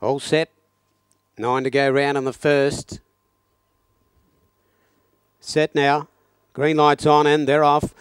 All set. Nine to go round on the first. Set now. Green lights on and they're off.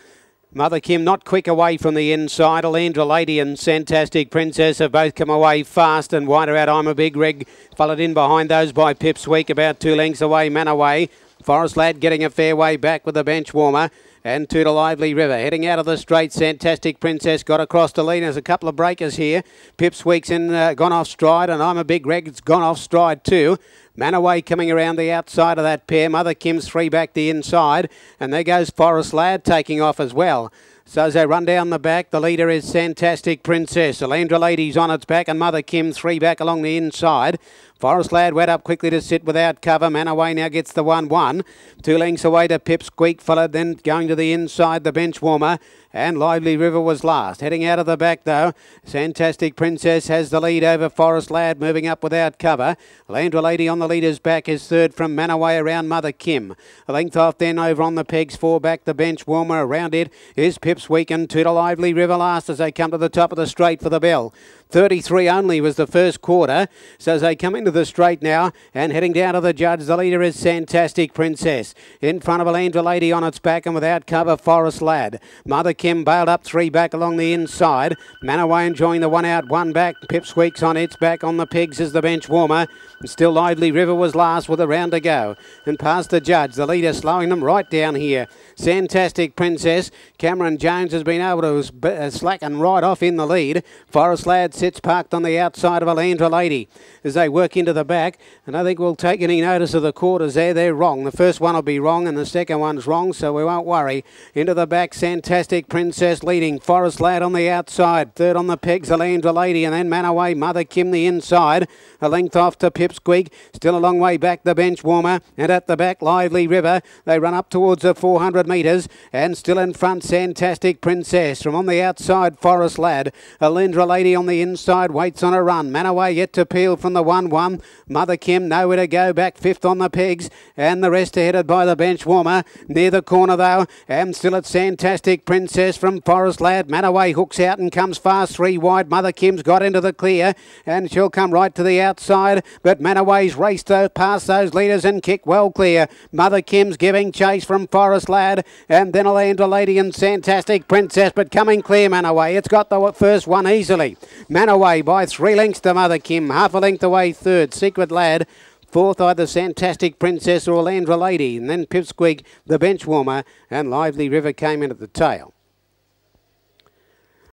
Mother Kim not quick away from the inside. Alandra Lady and Fantastic Princess have both come away fast and wider out. I'm a big rig. Followed in behind those by Pipsqueak about two lengths away. Manaway. Forest Lad getting a fair way back with the bench warmer and to the Lively River. Heading out of the straight, Fantastic Princess got across the lead. There's a couple of breakers here. Pipsqueak's in, uh, gone off stride, and I'm a big Reg. It's gone off stride too. Manaway coming around the outside of that pair. Mother Kim's three back the inside, and there goes Forest Lad taking off as well. So as they run down the back, the leader is Fantastic Princess. Alandra Lady's on its back, and Mother Kim three back along the inside. Forest Lad went up quickly to sit without cover. Manaway now gets the 1-1. Two lengths away to Pipsqueak, followed then going to the inside, the bench warmer. And Lively River was last. Heading out of the back, though, Fantastic Princess has the lead over Forest Lad, moving up without cover. Landra Lady on the leader's back is third from Manaway around Mother Kim. A length off then over on the pegs, four back the bench warmer. Around it is Pipsqueak and to the Lively River last as they come to the top of the straight for the bell. 33 only was the first quarter. So as they come into the straight now and heading down to the judge, the leader is Fantastic Princess. In front of Alandra Lady on its back and without cover, Forest Lad. Mother Kim bailed up three back along the inside. Manaway enjoying the one out, one back. Pipsqueak's on its back on the pegs as the bench warmer. Still Lively River was last with a round to go. And past the judge, the leader slowing them right down here. Fantastic Princess. Cameron Jones has been able to uh, slacken right off in the lead. Forest Lad sits parked on the outside of Alandra Lady as they work into the back. And I think we'll take any notice of the quarters there. They're wrong. The first one will be wrong and the second one's wrong, so we won't worry. Into the back, Fantastic Princess leading. Forest Lad on the outside. Third on the pegs, Alandra Lady. And then Manaway, Mother Kim the inside. A length off to Pipsqueak. Still a long way back, the bench warmer. And at the back, Lively River. They run up towards the 400 metres. And still in front, Fantastic Princess. From on the outside, Forest Lad. Alandra Lady on the inside waits on a run. Manaway yet to peel from the 1 1. Mother Kim nowhere to go. Back fifth on the pegs. And the rest are headed by the bench warmer. Near the corner though. And still it's Fantastic Princess from Forest Lad. Manaway hooks out and comes fast. Three wide. Mother Kim's got into the clear. And she'll come right to the outside. But Manaway's raced past those leaders and kick well clear. Mother Kim's giving chase from Forest Lad. And then Alandra Lady and Fantastic Princess. But coming clear Manaway. It's got the first one easily. Manaway by three lengths to Mother Kim. Half a length away third. Secret Lad. Fourth, either Fantastic Princess or Alandra Lady. And then Pipsqueak, the bench warmer. And Lively River came in at the tail.